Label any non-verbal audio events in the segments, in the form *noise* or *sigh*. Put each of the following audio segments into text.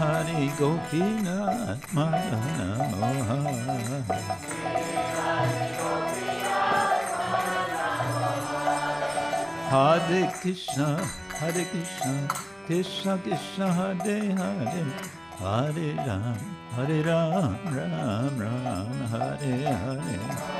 Hari Gopinath Madana Mohan Hare Krishna Hare Krishna Krishna Krishna Hare Hare Hare Ram Hare Ram Ram Ram Hare Hare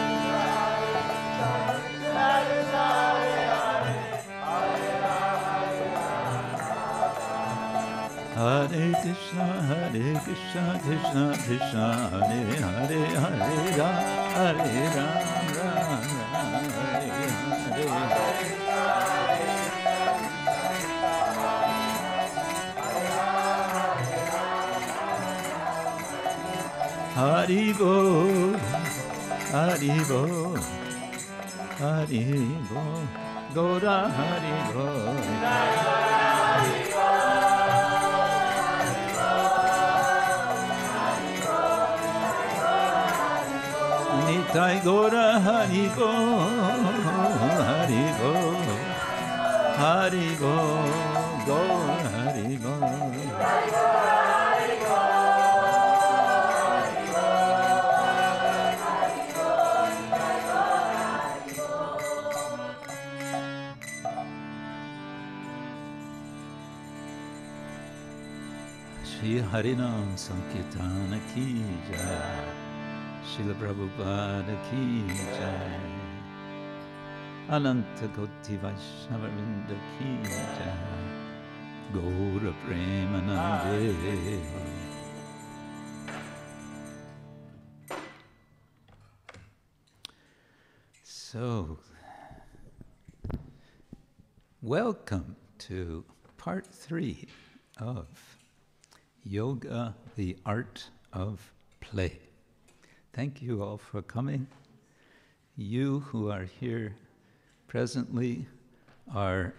Hare Krishna, Hare Krishna, Krishna Krishna, Hare Hare, Hare Ram, Hare Ram, Ram Hare Hare. Hari Bol, Hari Bol, Hari Bol, Gora Hari Bol. Nitai Gora Hari Bol, Hari Bol, Hari Bol, Gora Hari Bol. Shri Harinam Sankirtana ki jai Srila Prabhupada ki jai. Ananta Koti ki jai. Gaura Premanande. So, welcome to part three of Yoga, the Art of Play. Thank you all for coming. You who are here presently are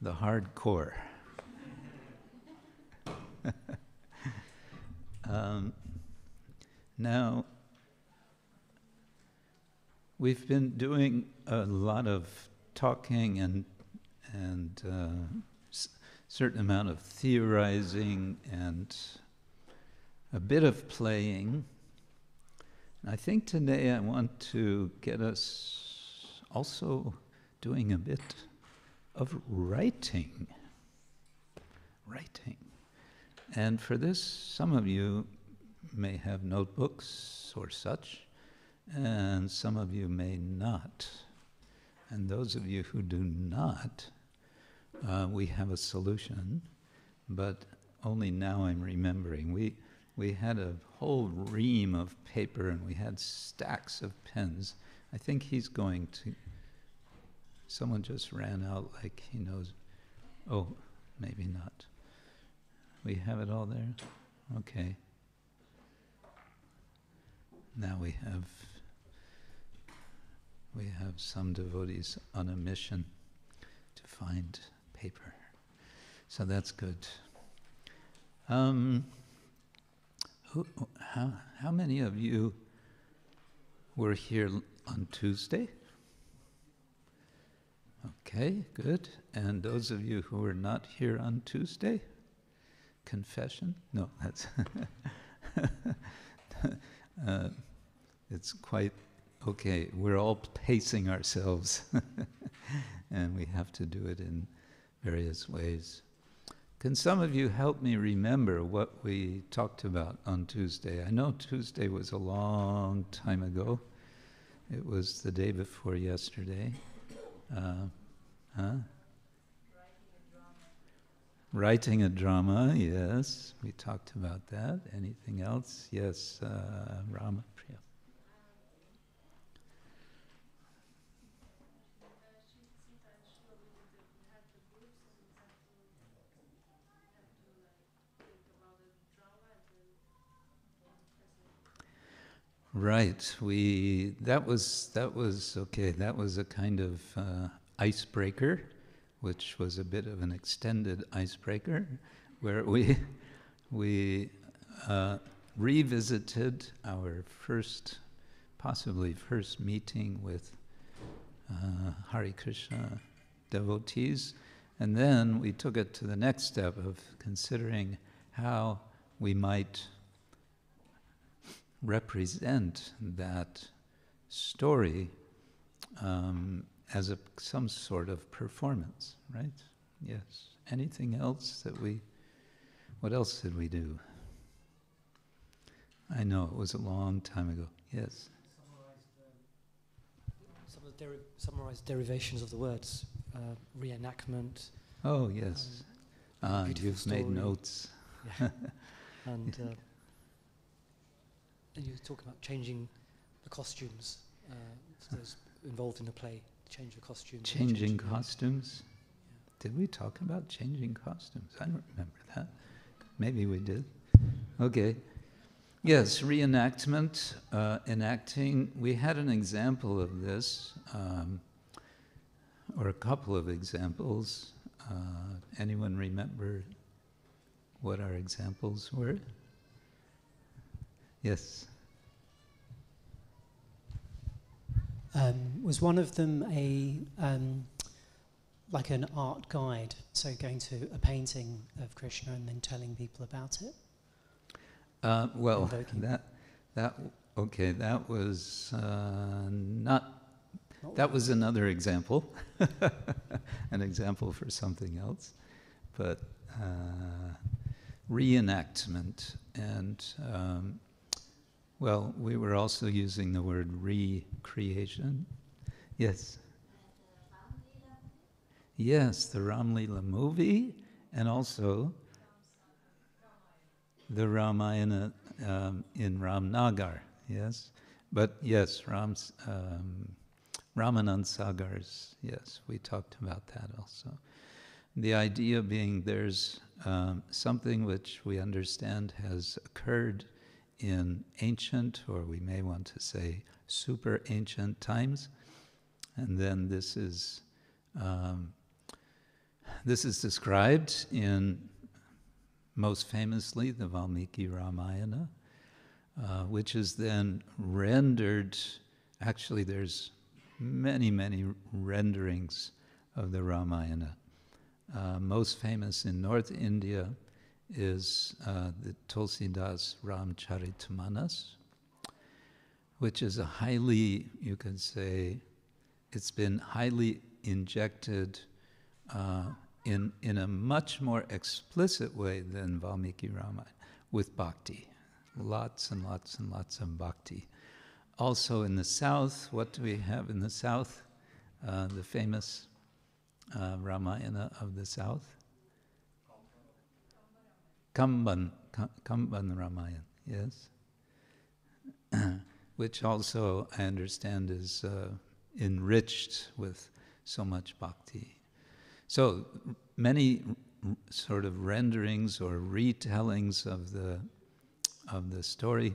the hardcore. *laughs* um, now, we've been doing a lot of talking and and uh, s- certain amount of theorizing and a bit of playing. I think today I want to get us also doing a bit of writing. Writing. And for this, some of you may have notebooks or such, and some of you may not. And those of you who do not, uh, we have a solution, but only now I'm remembering. We, we had a whole ream of paper and we had stacks of pens. I think he's going to. Someone just ran out like he knows. Oh, maybe not. We have it all there? Okay. now we have we have some devotees on a mission to find paper. So that's good. Um, who, how, how many of you were here on Tuesday? Okay, good. And those of you who were not here on Tuesday? Confession? No, that's. *laughs* uh, it's quite okay. We're all pacing ourselves, *laughs* and we have to do it in various ways. Can some of you help me remember what we talked about on Tuesday? I know Tuesday was a long time ago. It was the day before yesterday. Uh, huh? Writing a drama, yes, we talked about that. Anything else? Yes, uh, Rama Right. We that was that was okay. That was a kind of uh, icebreaker, which was a bit of an extended icebreaker, where we *laughs* we uh, revisited our first, possibly first meeting with uh, Hare Krishna devotees, and then we took it to the next step of considering how we might represent that story um, as a, some sort of performance, right? Yes. Anything else that we, what else did we do? I know it was a long time ago. Yes. Some of the deri- summarized derivations of the words, uh, reenactment. Oh, yes. Um, Ah, you've made notes. Yeah. *laughs* and uh, and you were talking about changing the costumes. Uh, those involved in the play, change the costumes. Changing costumes. Did we talk about changing costumes? I don't remember that. Maybe we did. Okay. Yes, reenactment, uh, enacting. We had an example of this, um, or a couple of examples. Uh, anyone remember what our examples were? Yes. Um, was one of them a um, like an art guide? So going to a painting of Krishna and then telling people about it. Uh, well, Invoking. that that okay. That was uh, not. Not That was another example, *laughs* an example for something else, but uh, reenactment and um, well, we were also using the word recreation. Yes. Yes, the Ramlila movie, and also the Ramayana um, in Ramnagar. Yes, but yes, Ram's um, Ramanand Sagar's. Yes, we talked about that also. The idea being there's um, something which we understand has occurred in ancient, or we may want to say super ancient times, and then this is um, this is described in most famously the Valmiki Ramayana, uh, which is then rendered. Actually, there's many, many renderings of the Ramayana. Uh, most famous in North India is uh, the Tulsidas Ramcharitmanas, which is a highly, you could say, it's been highly injected uh, in, in a much more explicit way than Valmiki Ramayana with bhakti. Lots and lots and lots of bhakti. Also in the south, what do we have in the south? Uh, the famous uh, Ramayana of the south? Kamban, Kamban Ramayana, yes. *clears throat* Which also, I understand, is uh, enriched with so much bhakti. So many sort of renderings or retellings of the of the story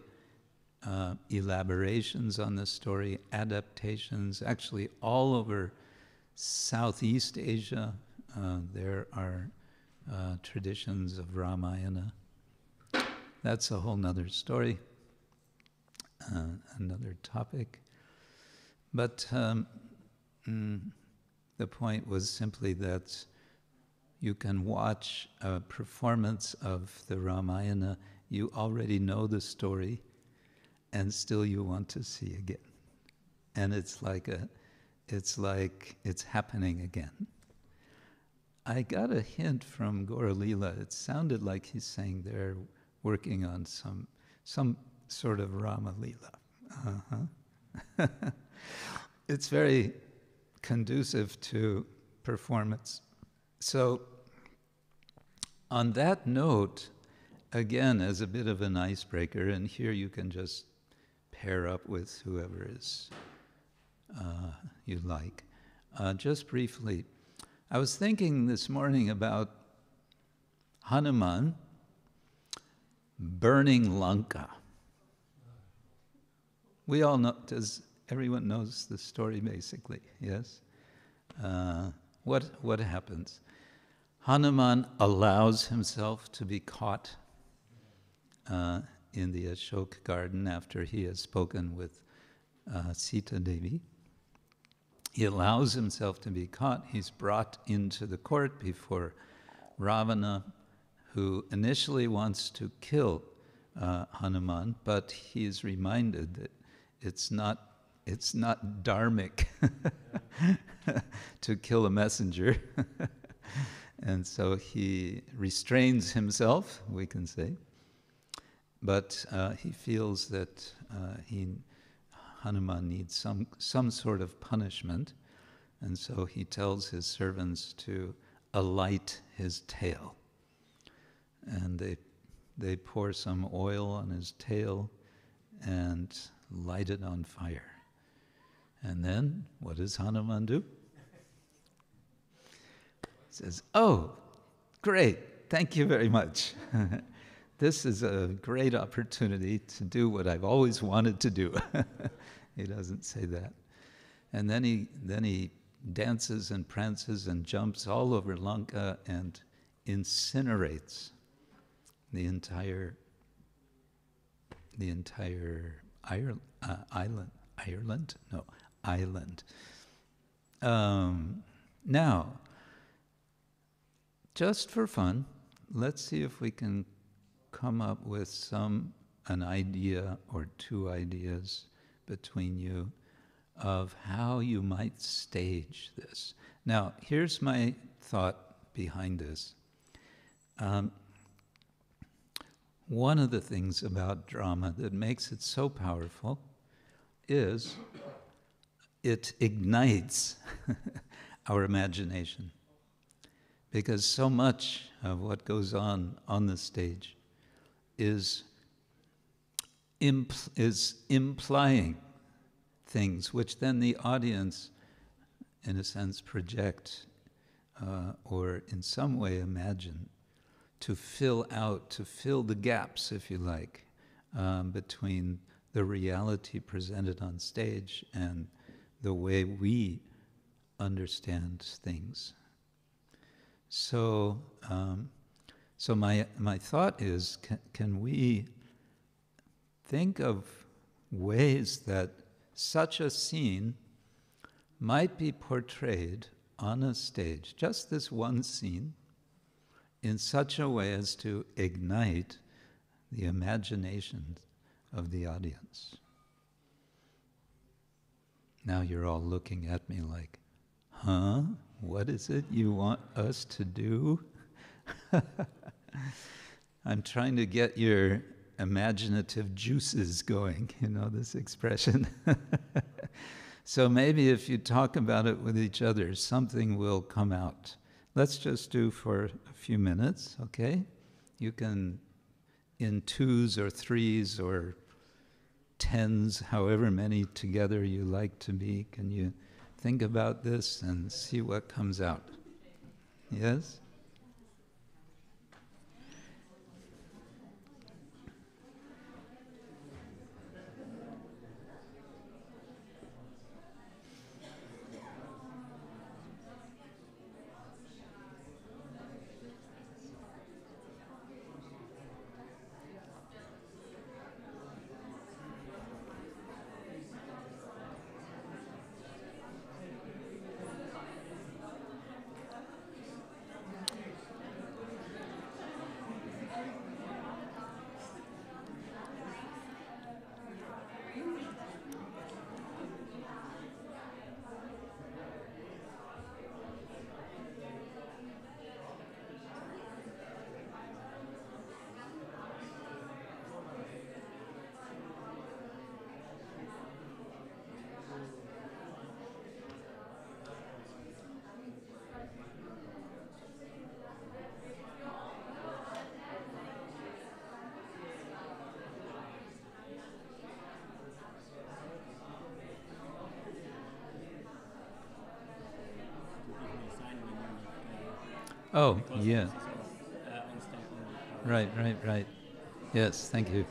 uh, elaborations on the story, adaptations, actually all over Southeast Asia. Uh, there are uh, traditions of Ramayana. That's a whole nother story, uh, another topic. But um, mm, the point was simply that you can watch a performance of the Ramayana, you already know the story, and still you want to see again. And it's like a it's like it's happening again. I got a hint from Gaura-lila. It sounded like he's saying they're working on some some sort of Rama. Uh-huh. *laughs* it's very conducive to performance. So, on that note, again, as a bit of an icebreaker, and here you can just pair up with whoever is uh, you like. Uh, just briefly, I was thinking this morning about Hanuman burning Lanka. We all know, does everyone knows the story basically, yes? Uh, what, what happens? Hanuman allows himself to be caught uh, in the Ashok garden after he has spoken with uh, Sita Devi. He allows himself to be caught. He's brought into the court before Ravana, who initially wants to kill uh, Hanuman, but he is reminded that it's not it's not dharmic *laughs* to kill a messenger. *laughs* and so he restrains himself, we can say. But uh, he feels that uh, he, Hanuman needs some, some sort of punishment. And so he tells his servants to alight his tail. And they, they pour some oil on his tail and light it on fire. And then what does Hanuman do? He says, Oh, great, thank you very much. *laughs* this is a great opportunity to do what I've always wanted to do. *laughs* he doesn't say that. And then he, then he dances and prances and jumps all over Lanka and incinerates the entire, the entire Ireland, uh, island. Ireland? No, island. Um, now, just for fun, let's see if we can come up with some an idea or two ideas between you of how you might stage this. Now, here's my thought behind this. Um, one of the things about drama that makes it so powerful is it ignites *laughs* our imagination. Because so much of what goes on on the stage is, impl- is implying things which then the audience, in a sense, project uh, or in some way imagine to fill out, to fill the gaps, if you like, um, between the reality presented on stage and the way we understand things. So, um, so my my thought is, can, can we think of ways that such a scene might be portrayed on a stage, just this one scene, in such a way as to ignite the imagination of the audience. Now you're all looking at me like, huh? What is it you want us to do? *laughs* I'm trying to get your imaginative juices going, *laughs* you know, this expression. *laughs* so maybe if you talk about it with each other, something will come out. Let's just do for a few minutes, okay? You can, in twos or threes or tens, however many together you like to be, can you think about this and see what comes out? Yes? Oh, yeah. Right, right, right. Yes, thank you.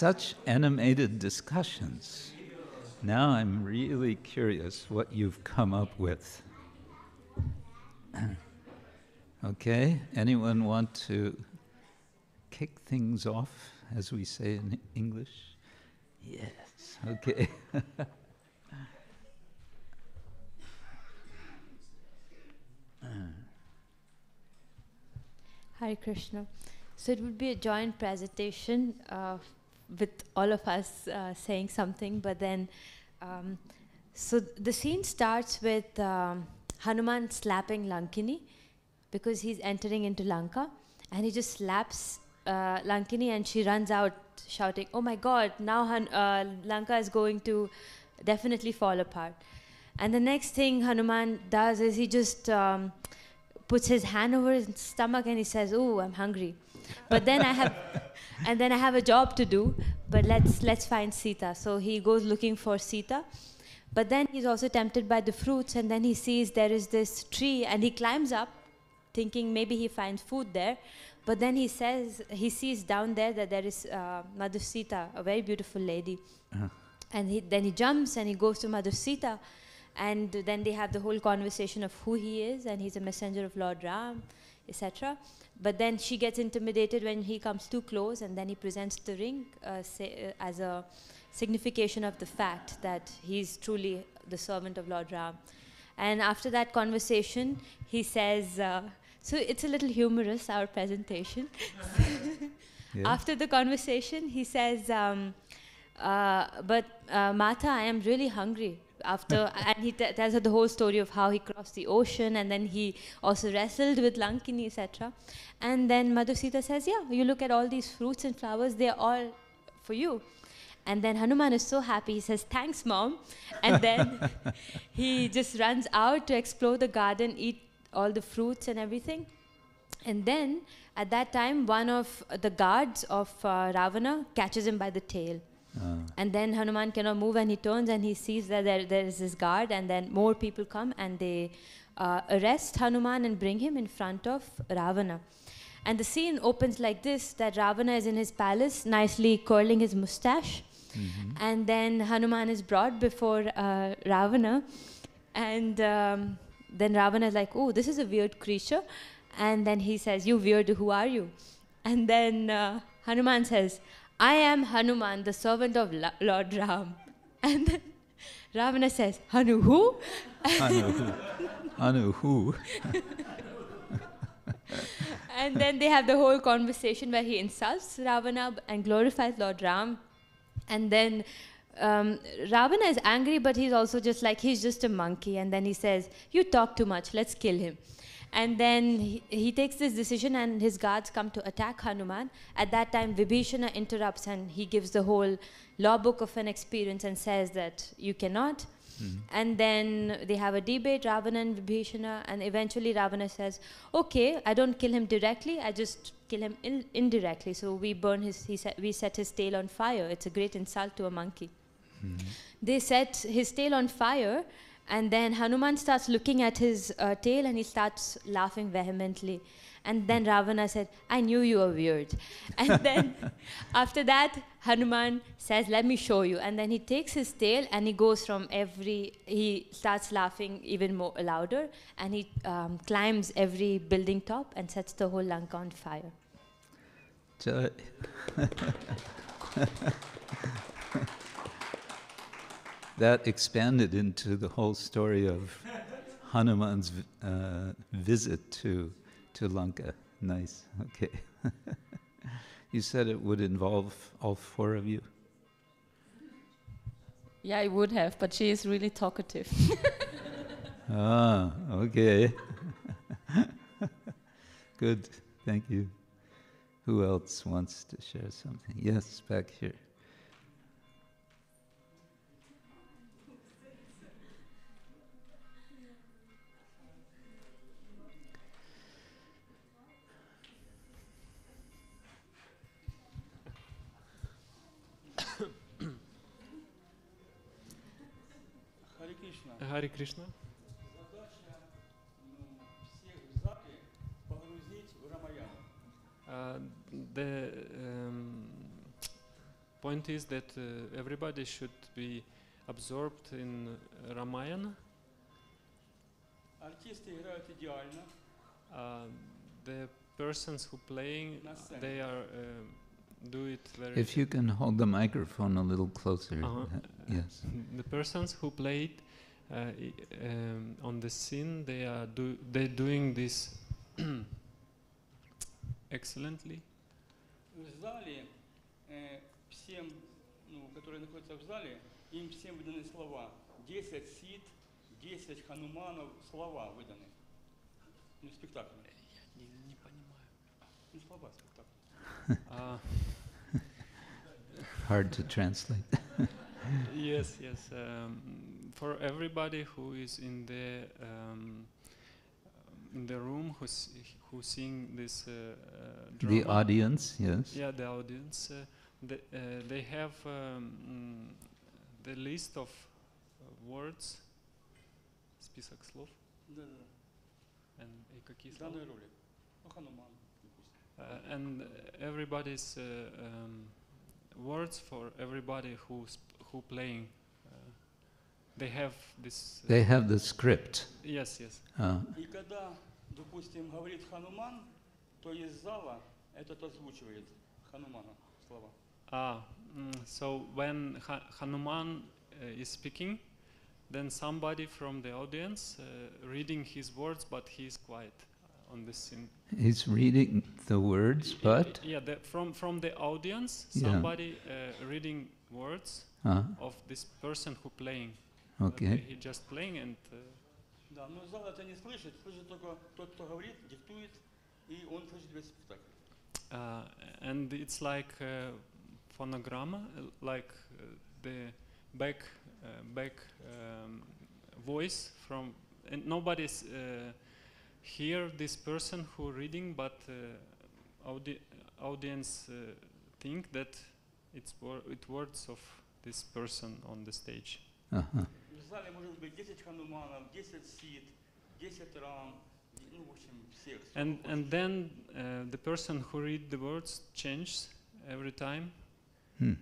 Such animated discussions. Now I'm really curious what you've come up with. *clears throat* okay, anyone want to kick things off, as we say in English? Yes, okay. *laughs* Hare Krishna. So it would be a joint presentation uh, with all of us uh, saying something, but then, um, so the scene starts with um, Hanuman slapping Lankini because he's entering into Lanka, and he just slaps uh, Lankini, and she runs out shouting, "Oh my God! Now Han- uh, Lanka is going to definitely fall apart." And the next thing Hanuman does is he just um, puts his hand over his stomach and he says, "Oh, I'm hungry." But then I have, and then I have a job to do. But let's let's find Sita. So he goes looking for Sita. But then he's also tempted by the fruits, and then he sees there is this tree, and he climbs up, thinking maybe he finds food there. But then he says he sees down there that there is uh, Mata Sita, a very beautiful lady, Uh-huh. and he, then he jumps and he goes to Mata Sita, and then they have the whole conversation of who he is, and he's a messenger of Lord Ram, etc. But then she gets intimidated when he comes too close, and then he presents the ring uh, say, uh, as a signification of the fact that he's truly the servant of Lord Ram. And after that conversation, he says, uh, so it's a little humorous, our presentation. *laughs* Yeah. After the conversation, he says, um, uh, "But uh, Mata, I am really hungry." After and he t- tells her the whole story of how he crossed the ocean and then he also wrestled with Lankini, etc. And then Mata Sita says, "Yeah, you look at all these fruits and flowers; they are all for you." And then Hanuman is so happy. He says, "Thanks, mom." And then *laughs* he just runs out to explore the garden, eat all the fruits and everything. And then at that time, one of the guards of uh, Ravana catches him by the tail. Uh, And then Hanuman cannot move and he turns and he sees that there, there is this guard, and then more people come and they uh, arrest Hanuman and bring him in front of Ravana. And the scene opens like this that Ravana is in his palace, nicely curling his mustache. mhm. And then Hanuman is brought before uh, Ravana. And um, then Ravana is like, oh, this is a weird creature. And then he says, You weird, who are you? And then uh, Hanuman says, I am Hanuman, the servant of La- Lord Ram. *laughs* And then Ravana says, Hanu who? Hanu who? Hanu who? *laughs* and then they have the whole conversation where he insults Ravana and glorifies Lord Ram. And then um, Ravana is angry, but he's also just like, he's just a monkey. And then he says, You talk too much, let's kill him. And then he, he takes this decision, and his guards come to attack Hanuman. At that time, Vibhishana interrupts and he gives the whole law book of an experience and says that you cannot. Mhm. And then they have a debate, Ravana and Vibhishana, and eventually Ravana says, "Okay, I don't kill him directly. I just kill him in- indirectly. So we burn his, he set, we set his tail on fire. It's a great insult to a monkey." Mhm. They set his tail on fire, and then Hanuman starts looking at his uh, tail and he starts laughing vehemently. And then Ravana said, I knew you were weird. *laughs* And then *laughs* after that, Hanuman says, Let me show you. And then he takes his tail and he goes from every, he starts laughing even more louder and he um, climbs every building top and sets the whole Lanka on fire. *laughs* That expanded into the whole story of Hanuman's uh, visit to, to Lanka. Nice, okay. *laughs* you said it would involve all four of you? Yeah, I would have, but she is really talkative. *laughs* Ah, okay. *laughs* Good, thank you. Who else wants to share something? Yes, back here. в Рамаяну. Uh, the um, point is that uh, everybody should be absorbed in uh, Ramayana. Артисты играют идеально. Uh, the persons who playing, На uh, сцене. they are um do it very. If you can hold the microphone a little closer. Uh-huh. uh, yes. the persons who played uh, i- um, on the scene, they are do they doing this excellently. В зале э, всем, ну, которые находятся в зале, им всем выданы слова. 10 сит, 10 хануманов, слова выданы. Ну, спектакль. Не, не понимаю. Ну, слова спектакля. Uh, Hard to translate. yes, yes. Um, for everybody who is in the um, in the room who's who seeing this uh, uh, drama, The audience, yes. yeah, the audience, uh, the, uh, they have um, mm, the list of uh, words, список слов, Да, да, and и какие да. слова? Данный ролик. Ну, хануман, допустим. Uh, and everybody's uh, um, words for everybody who's who playing. Uh, they have this. uh, They have the script. yes, yes. Uh, И когда, допустим, говорит хануман, то из зала этот озвучивает ханумана слова. Ah, mm, so when ha- Hanuman uh, is speaking, then somebody from the audience uh, reading his words, but he's quiet uh, on the scene. he's reading the words, Y- y- but yeah, the, from from the audience, Yeah. somebody uh, reading words uh, of this person who playing. That okay. He just playing and. Uh, Да, но зал это не слышит, слышит только тот, кто говорит, диктует, и он слышит весь спектакль. Uh, and it's like uh, phonogramma, uh, like uh, the back uh, back um, voice from and nobody's uh, hear this person who reading, but uh, audi- audience uh, think that it's wor- it words of this person on the stage. Uh-huh. В зале может быть 10 хануманов, 10 сит, 10 рам, и, ну, в общем, всех. сколько And хочешь. and then uh, the person who read the words changes every time. Hmm.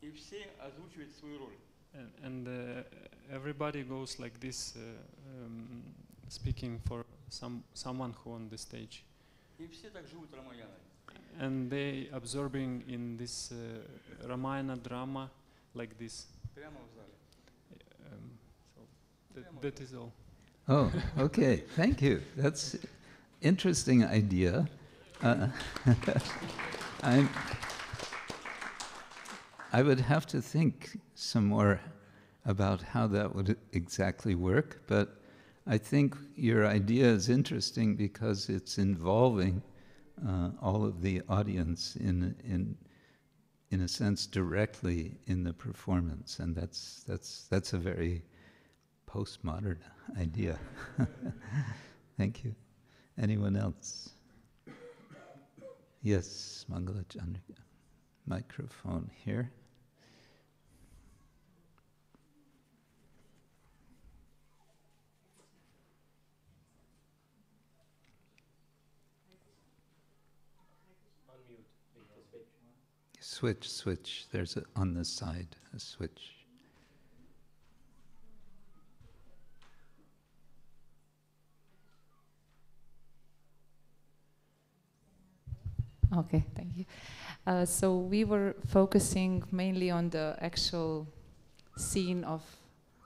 И все озвучивают свою роль. And, and uh, everybody goes like this, uh, um, speaking for some someone who on the stage, И все так живут Рамаяной. and they absorbing in this uh, Ramayana drama like this. that, that is all. Oh, okay. Thank you. That's interesting idea. Uh, *laughs* I'm, I would have to think some more about how that would exactly work, but I think your idea is interesting because it's involving uh, all of the audience in, in, in a sense directly in the performance, and that's, that's, that's a very postmodern idea. *laughs* Thank you. Anyone else? Yes, Mangala Chandrika. Microphone here. Switch, switch. There's a, on the side a switch. Okay, thank you. Uh, so we were focusing mainly on the actual scene of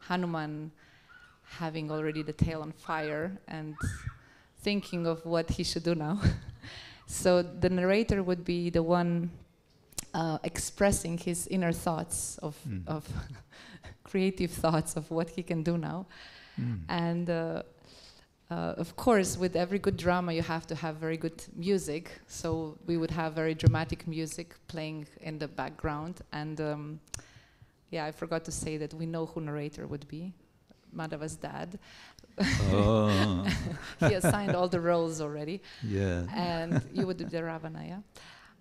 Hanuman having already the tail on fire and thinking of what he should do now. *laughs* so the narrator would be the one uh, expressing his inner thoughts of, Mm. of *laughs* creative thoughts of what he can do now. Mm. And uh, uh, of course, with every good drama, you have to have very good music. So we would have very dramatic music playing in the background. And um, yeah, I forgot to say that we know who narrator would be. Madhava's dad. Oh, *laughs* he assigned all the roles already. yeah. And you would be the Ravana, yeah?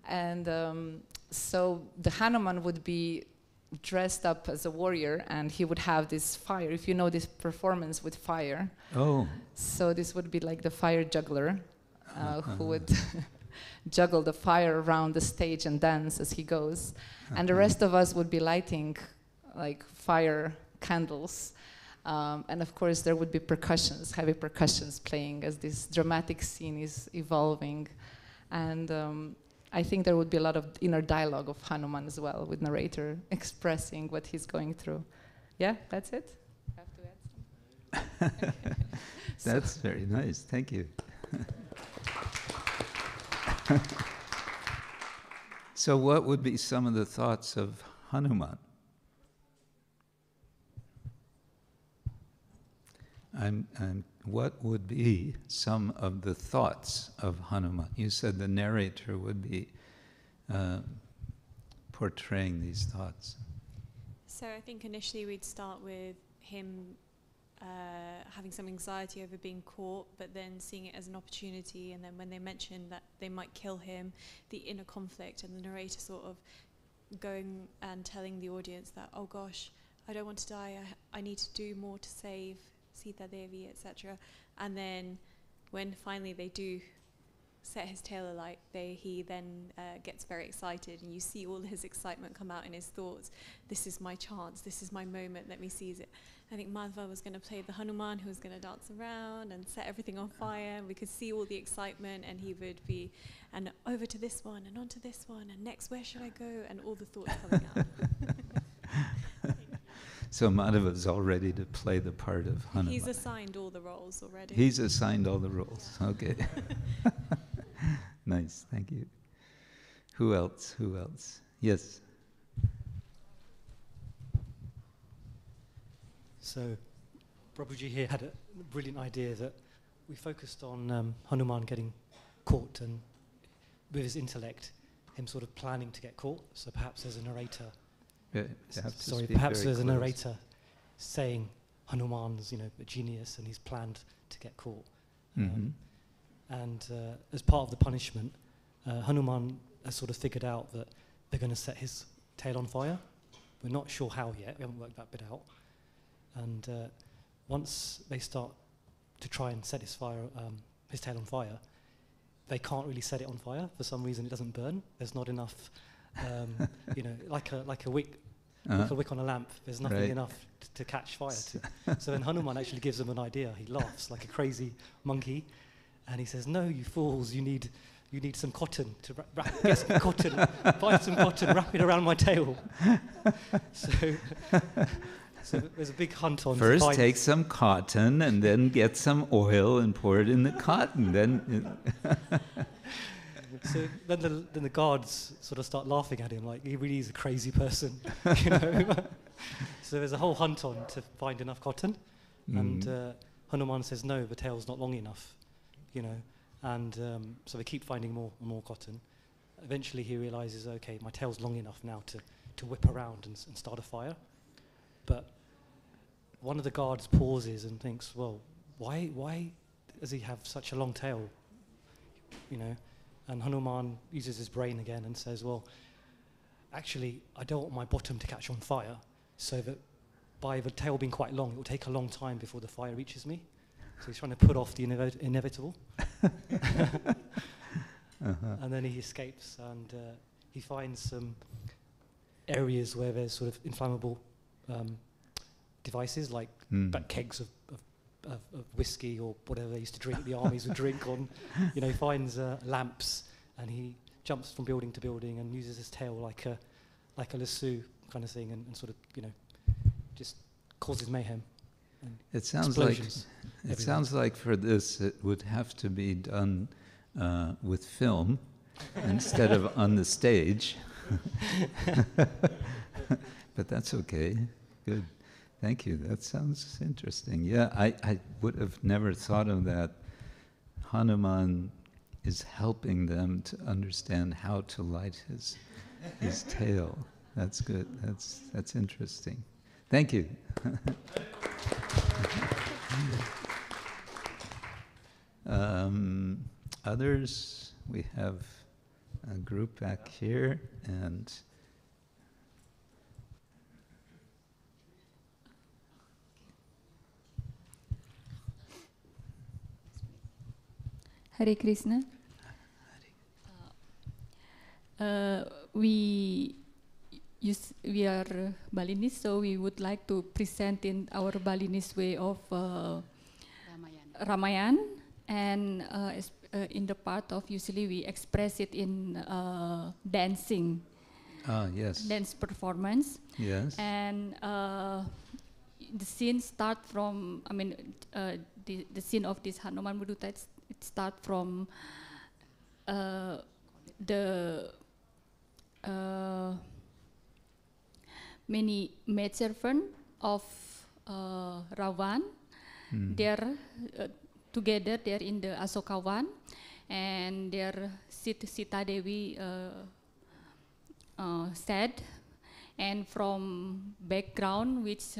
And um, so the Hanuman would be dressed up as a warrior and he would have this fire. If you know this performance with fire, Oh, so this would be like the fire juggler uh, who would *laughs* juggle the fire around the stage and dance as he goes. And the Uh-huh. rest of us would be lighting like fire candles. Um, and of course, there would be percussions, heavy percussions playing as this dramatic scene is evolving. And um, I think there would be a lot of inner dialogue of Hanuman as well, with narrator expressing what he's going through. Yeah, that's it. Have to add some? So- That's very nice. Thank you. *laughs* so, what would be some of the thoughts of Hanuman? I'm, I'm, what would be some of the thoughts of Hanuman? You said the narrator would be uh, portraying these thoughts. So I think initially we'd start with him uh, having some anxiety over being caught, but then seeing it as an opportunity. And then when they mentioned that they might kill him, the inner conflict and the narrator sort of going and telling the audience that, oh gosh, I don't want to die. I, I need to do more to save Sita Devi, etc. And then when finally they do set his tail alight, they, he then uh, gets very excited, and you see all his excitement come out in his thoughts. This is my chance. This is my moment. Let me seize it. I think Madhava was going to play the Hanuman who was going to dance around and set everything on fire. We could see all the excitement, and he would be, and over to this one, and on to this one, and next, where should I go? And all the thoughts coming out. *laughs* So, Madhava's all ready to play the part of Hanuman. He's assigned all the roles already. He's assigned all the roles. Okay. *laughs* nice. Thank you. Who else? Who else? Yes. So, Prabhuji here had a brilliant idea that we focused on um, Hanuman getting caught and with his intellect, him sort of planning to get caught. So perhaps there's a narrator. Yeah, sorry, perhaps there's a narrator saying Hanuman's, you know, a genius and he's planned to get caught. Mhm. Um, and uh, as part of the punishment, uh, Hanuman has sort of figured out that they're going to set his tail on fire. We're not sure how yet. We haven't worked that bit out. And uh, once they start to try and set his fire, um, his tail on fire, they can't really set it on fire. For some reason, it doesn't burn. There's not enough, um, *laughs* you know, like a like a wick, Uh-huh. a wick on a lamp. There's nothing Right. enough t- to catch fire. To. *laughs* so then Hanuman actually gives them an idea. He laughs like a crazy monkey, and he says, "No, you fools! You need." You need some cotton to wrap, get some cotton, find some cotton, wrap it around my tail. *laughs* so, so there's a big hunt on. First, take some cotton and then get some oil and pour it in the cotton. Then, So then the, then the guards sort of start laughing at him, like he really is a crazy person, *laughs* you *laughs* know. *laughs* so there's a whole hunt on to find enough cotton, and Mhm. uh, Hanuman says no, the tail's not long enough, you know, and um, so they keep finding more and more cotton. Eventually, he realizes, okay, my tail's long enough now to, to whip around and, and start a fire. But one of the guards pauses and thinks, well, why why does he have such a long tail? You know, and Hanuman uses his brain again and says, Well, actually, I don't want my bottom to catch on fire, so that by the tail being quite long, it will take a long time before the fire reaches me. So he's trying to put off the inevit- inevitable. *laughs* uh-huh. And then he escapes and uh, he finds some areas where there's sort of inflammable um, devices like Mm. kegs of, of, of, whiskey or whatever they used to drink, the armies would drink on. You know, he finds uh, lamps and he jumps from building to building and uses his tail like a like a lasso kind of thing and, and sort of you know just causes mayhem. And It sounds like it everywhere. sounds like for this it would have to be done uh, with film *laughs* instead of on the stage. *laughs* but that's okay. Good. Thank you. That sounds interesting. Yeah, I, I would have never thought of that. Hanuman is helping them to understand how to light his his *laughs* tail. That's good. That's that's interesting. Thank you. *laughs* um, others, we have a group back here, and Hare Krishna. uh, we use we are Balinese, so we would like to present in our Balinese way of uh, Ramayan, and uh, es- uh, in the part of usually we express it in uh, dancing, Ah, yes. dance performance. Yes. And uh, the scene start from, I mean, uh, the, the scene of this Hanuman Buduta, it's, it start from uh, the uh, many maid servant of uh, Ravan. Hmm. They're uh, together, they're in the Asokawan, and they're Sit Sita Devi uh, uh, said, and from background, which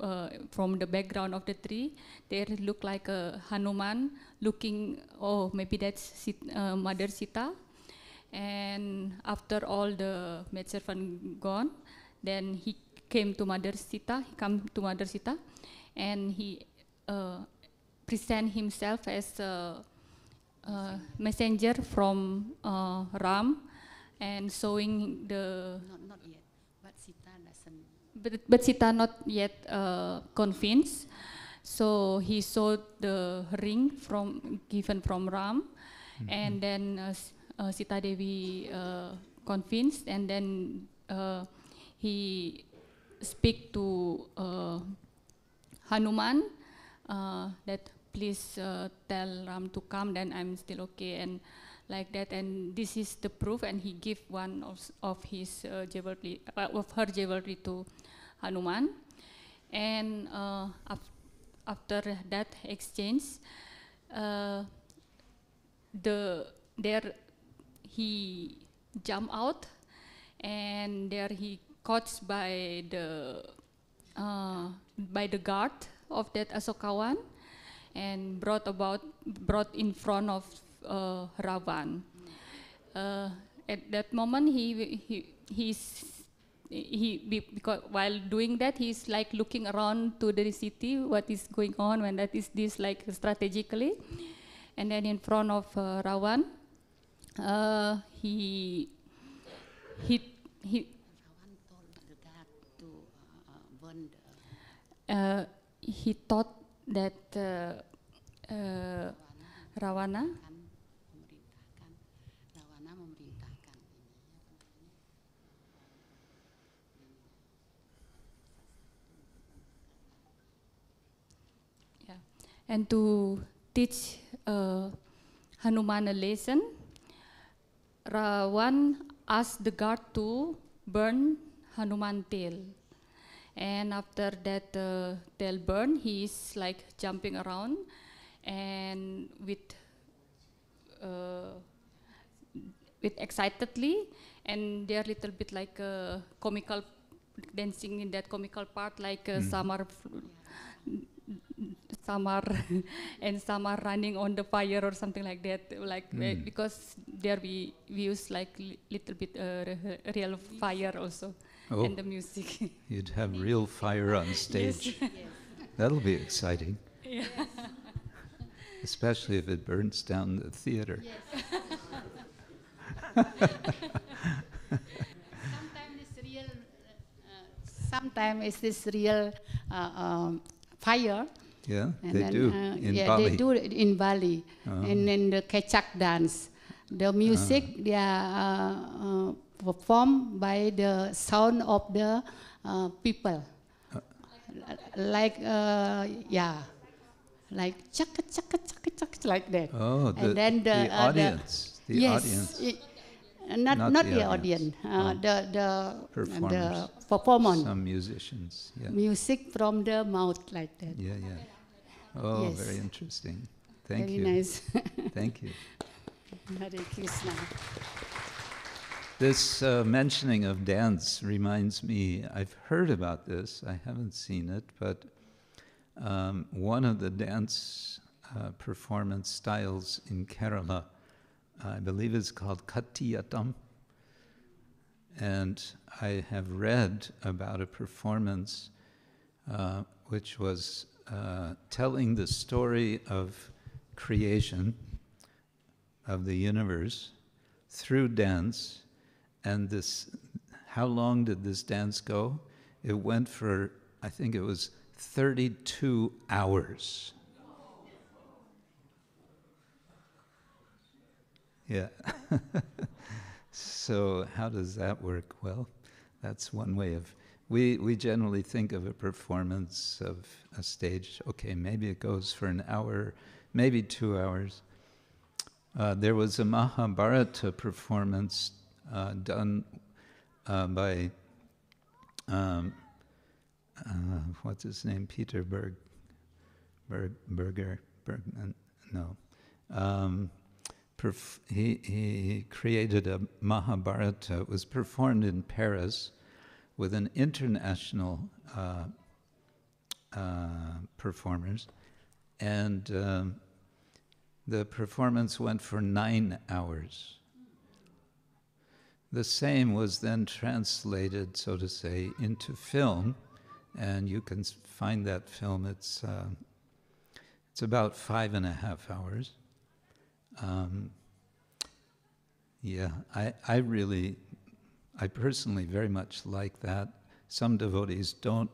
uh, from the background of the tree, they look like a Hanuman looking. Oh, maybe that's uh, Mother Sita. And after all the maidservant gone, then he came to Mother Sita. He come to Mother Sita, and he uh, present himself as a, a messenger from uh, Ram, and showing the Not, not yet, but Sita doesn't. But, but Sita not yet uh, convinced. So he showed the ring from given from Ram, and then uh, uh, Sita Devi uh, convinced, and then uh, he speak to uh, Hanuman uh, that please uh, tell Ram to come, then I'm still okay. And like that. And this is the proof. And he give one of, of his uh, jewelry, uh, of her jewelry to Hanuman. And uh, af- after that exchange, uh, the there he jump out, and there he caught by the uh, by the guard of that Asokawan, and brought about brought in front of uh, Ravan. Uh, at that moment, he he he's he be, because while doing that he's like looking around to the city what is going on when that is this like strategically and then in front of uh, Rawan uh, he he he uh, he thought that uh, uh, Rawana and to teach uh, Hanuman a lesson, Rawan asked the guard to burn Hanuman tail. And after that uh, tail burn, he is like jumping around and with uh, with excitedly, and they're a little bit like uh, comical dancing in that comical part, like uh, Mhm. Samar are *laughs* and Samar running on the fire or something like that. Like uh, Mm. because there we, we use like li- little bit uh, real fire also Oh. and the music. *laughs* You'd have real fire on stage. *laughs* yes. That'll be exciting. Yeah. Especially if it burns down the theater. sometimes it's real uh, sometimes it's this real uh, um, fire Yeah, And they then, do uh, in yeah, Bali. they do it in Bali, Oh. and then the kecak dance. The music they are uh, uh, performed by the sound of the uh, people, like yeah, like chaka chaka chaka chaka like that. Oh, the, and then the, the uh, audience. The yes, audience. not Not not, the the, audience. audience, uh, Oh. the the Performers. the performance, Some musicians. Yeah. music from the mouth like that. Yeah, yeah. Oh, Yes. very interesting. Thank Very you. nice. *laughs* Thank you. *laughs* Hare Krishna. This uh, mentioning of dance reminds me, I've heard about this, I haven't seen it, but um, one of the dance uh, performance styles in Kerala, I believe is called Kutiyattam. And I have read about a performance uh, which was uh, telling the story of creation of the universe through dance and this, how long did this dance go? It went for, I think it was 32 hours. Yeah. *laughs* so, how does that work? Well, that's one way of. We, we generally think of a performance of a stage, okay, maybe it goes for an hour, maybe two hours. Uh, there was a Mahabharata performance uh, done uh, by, um, uh, what's his name, Peter Berg, Berg, Berger, Bergman, no. Um, perf- he, he created a Mahabharata. It was performed in Paris with an international uh, uh, performers, and um, the performance went for nine hours. The same was then translated, so to say, into film, and you can find that film. It's uh, it's about five and a half hours. Um, yeah, I, I really, I personally very much like that. Some devotees don't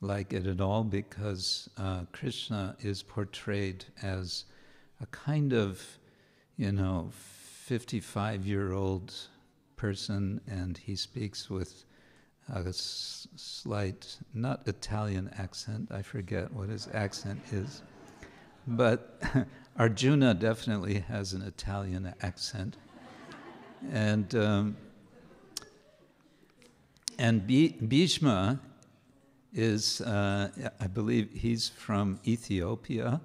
like it at all because uh, Krishna is portrayed as a kind of, you know, 55 year old person and he speaks with a s- slight, not Italian accent, I forget what his accent is. But *laughs* Arjuna definitely has an Italian accent. And, um, and Bhi- Bhishma is, uh, I believe he's from Ethiopia,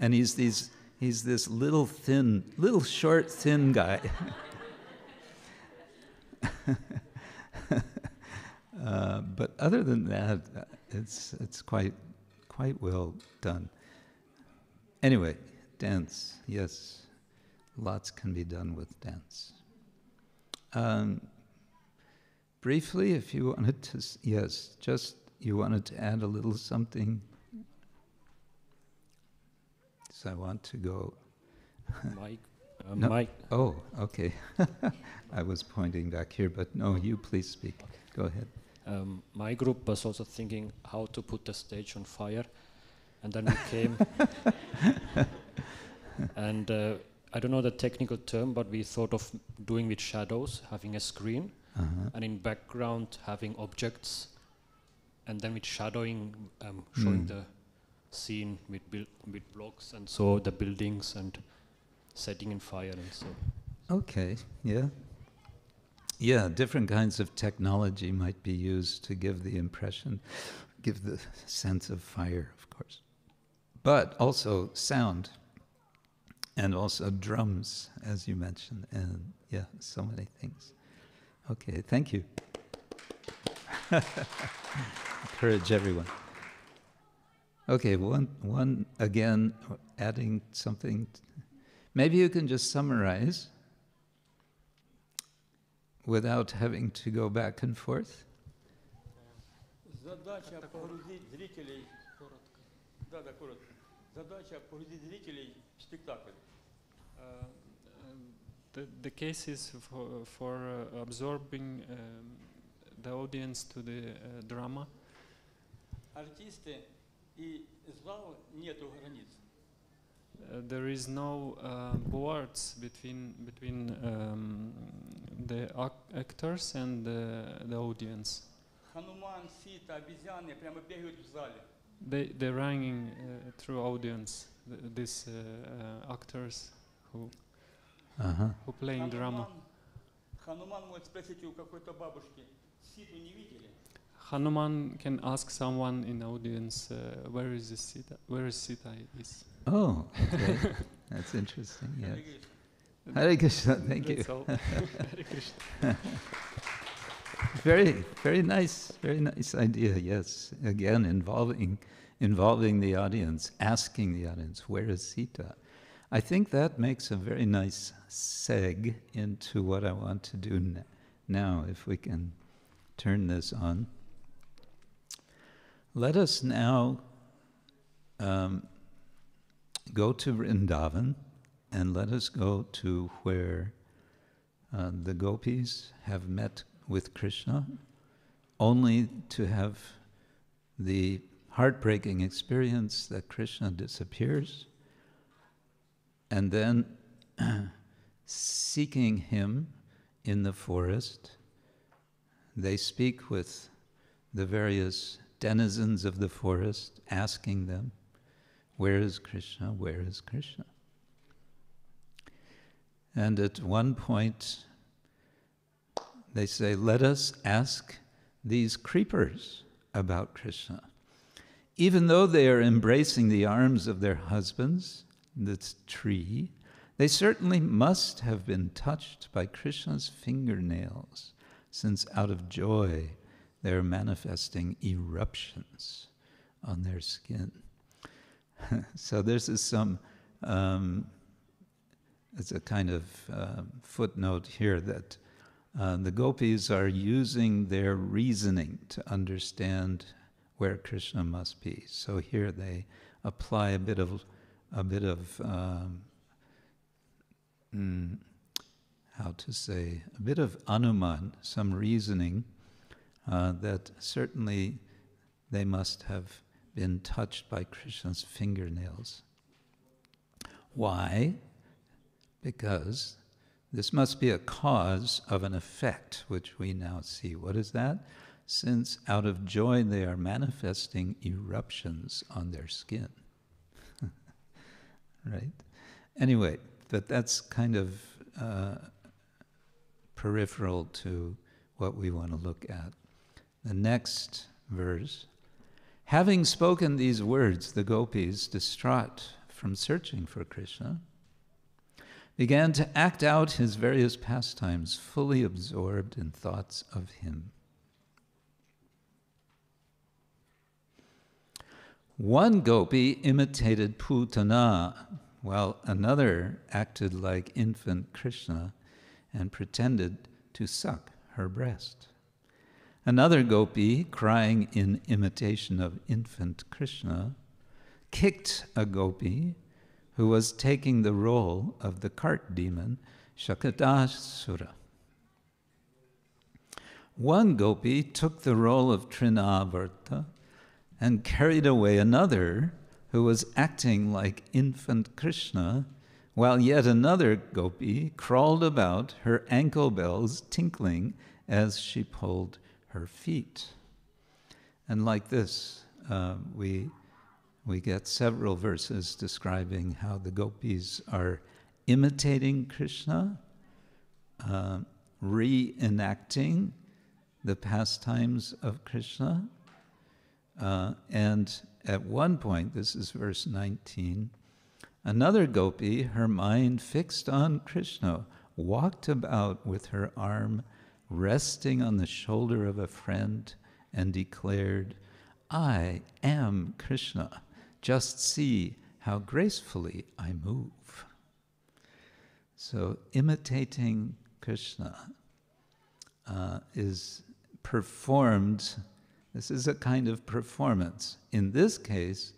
and he's, these, he's this little thin, little short, thin guy. *laughs* uh, but other than that, uh, it's, it's quite, quite well done. Anyway, dance, yes, lots can be done with dance. Um, briefly, if you wanted to, yes, just you wanted to add a little something. So I want to go. Mike, *laughs* uh, No- Mike. Oh, okay. *laughs* I was pointing back here, but no, you please speak. Go ahead. Um, my group was also thinking how to put the stage on fire, and then we came. *laughs* and uh, I don't know the technical term, but we thought of doing with shadows, having a screen, Uh-huh. and in background having objects, and then with shadowing, um, showing Mm. the scene with with blocks, and so the buildings and setting in fire and so. Okay, yeah. Yeah, different kinds of technology might be used to give the impression, give the sense of fire, of course. But also sound, and also drums, as you mentioned, and yeah, so many things. Okay, thank you. *laughs* Encourage everyone. Okay, one, one again, adding something. t- Maybe you can just summarize without having to go back and forth. Задача погрузить зрителей, да, да, коротко. Задача погрузить зрителей в спектакль. Uh, the, the case is for, for uh, absorbing um, the audience to the uh, drama. Артисты и зал нету границ. Uh, there is no uh, boards between between um, the ac- actors and the, the audience. Хануман, Сита, обезьяны прямо бегают в зале. They they're running uh, through audience. th- these uh, uh, actors who Uh-huh. who playing drama. Хануман, Хануман может спросить у какой-то бабушки, Ситу не видели? Hanuman can ask someone in audience uh, where is the Sita? Where is Sita? Is Oh, okay. That's interesting, Hare yes. Krishna. Hare Krishna, thank you. That's *laughs* all. Hare Krishna. very, very nice, very nice idea, yes. Again, involving, involving the audience, asking the audience, where is Sita? I think that makes a very nice seg into what I want to do now, if we can turn this on. Let us now um, go to Vrindavan and let us go to where uh, the gopis have met with Krishna only to have the heartbreaking experience that Krishna disappears and then seeking him in the forest, they speak with the various denizens of the forest, asking them, Where is Krishna? Where is Krishna? And at one point, they say, Let us ask these creepers about Krishna. Even though they are embracing the arms of their husbands, this tree, they certainly must have been touched by Krishna's fingernails, since out of joy they're manifesting eruptions on their skin. *laughs* so this is some, um, it's a kind of uh, footnote here that uh, the gopis are using their reasoning to understand where Krishna must be. So here they apply a bit of a bit of um, mm, how to say a bit of anuman, some reasoning uh, that certainly they must have been touched by Krishna's fingernails. Why? Because this must be a cause of an effect, which we now see. What is that? Since out of joy they are manifesting eruptions on their skin. Right? Anyway, but that's kind of uh, peripheral to what we want to look at. The next verse Having spoken these words, the gopis, distraught from searching for Krishna, began to act out his various pastimes, fully absorbed in thoughts of him. One gopi imitated Putana, while another acted like infant Krishna and pretended to suck her breast. Another gopi, crying in imitation of infant Krishna, kicked a gopi who was taking the role of the cart demon, Shakatasura. One gopi took the role of Trinavarta and carried away another who was acting like infant Krishna, while yet another gopi crawled about, her ankle bells tinkling as she pulled her feet. And like this, uh, we, we get several verses describing how the gopis are imitating Krishna, uh, reenacting the pastimes of Krishna. Uh, and at one point, this is verse 19, another gopi, her mind fixed on Krishna, walked about with her arm resting on the shoulder of a friend and declared, I am Krishna. Just see how gracefully I move. So, imitating Krishna uh, is performed, this is a kind of performance. In this case,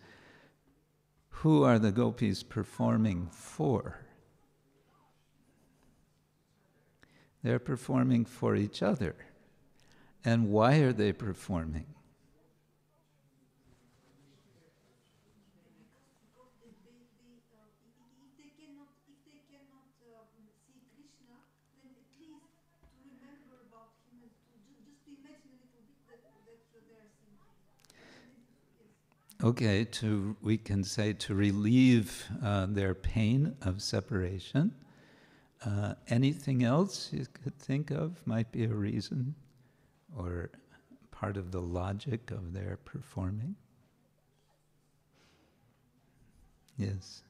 who are the gopis performing for? They're performing for each other. And why are they performing? Okay, to we can say to relieve uh, their pain of separation, uh, anything else you could think of might be a reason or part of the logic of their performing? Yes.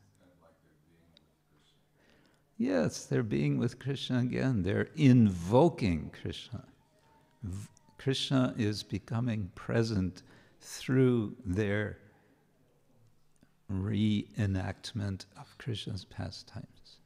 Yes, they're being with Krishna again. They're invoking Krishna. V- Krishna is becoming present through their reenactment of Krishna's pastimes.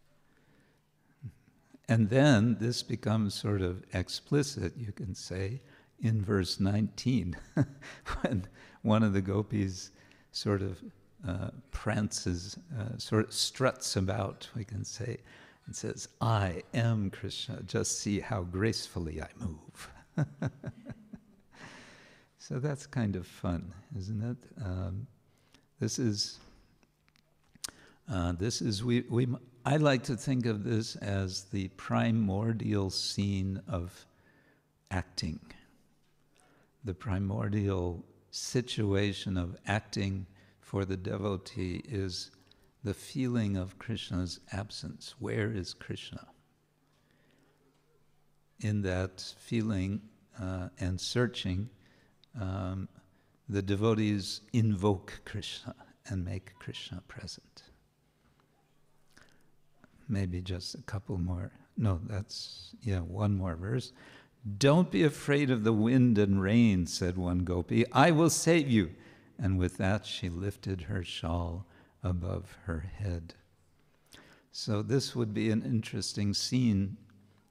And then this becomes sort of explicit, you can say, in verse 19, *laughs* when one of the gopis sort of uh, prances, uh, sort of struts about, we can say, and says, I am Krishna. Just see how gracefully I move. *laughs* so that's kind of fun, isn't it? Um, this is. Uh, this is we, we I like to think of this as the primordial scene of acting, the primordial situation of acting for the devotee is the feeling of Krishna's absence. Where is Krishna? In that feeling uh, and searching, um, the devotees invoke Krishna and make Krishna present. Maybe just a couple more. No, that's, yeah, one more verse. Don't be afraid of the wind and rain, said one gopi. I will save you. And with that, she lifted her shawl above her head. So, this would be an interesting scene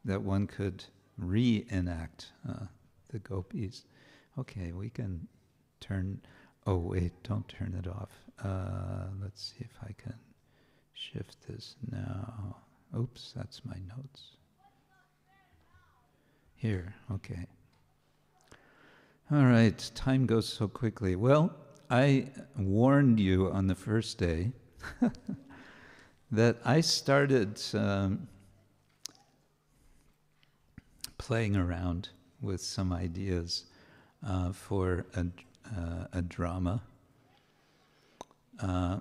that one could reenact uh, the gopis. Okay, we can turn. Oh, wait, don't turn it off. Uh, let's see if I can shift this now. Oops, that's my notes. Here, okay. All right, time goes so quickly. Well, I warned you on the first day *laughs* that I started um, playing around with some ideas uh, for a, uh, a drama uh,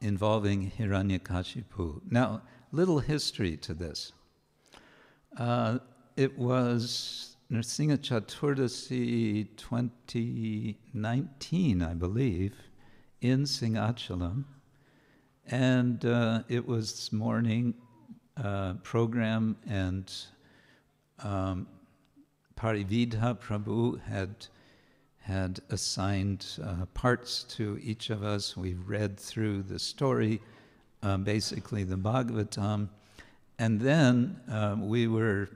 involving Hiranyakashipu. Now, little history to this. Uh, it was Nrsimha Chaturdasi 2019, I believe, in Simhachalam. And uh, it was morning uh, program, and um, Parividha Prabhu had, had assigned uh, parts to each of us. We read through the story, uh, basically the Bhagavatam. And then uh, we were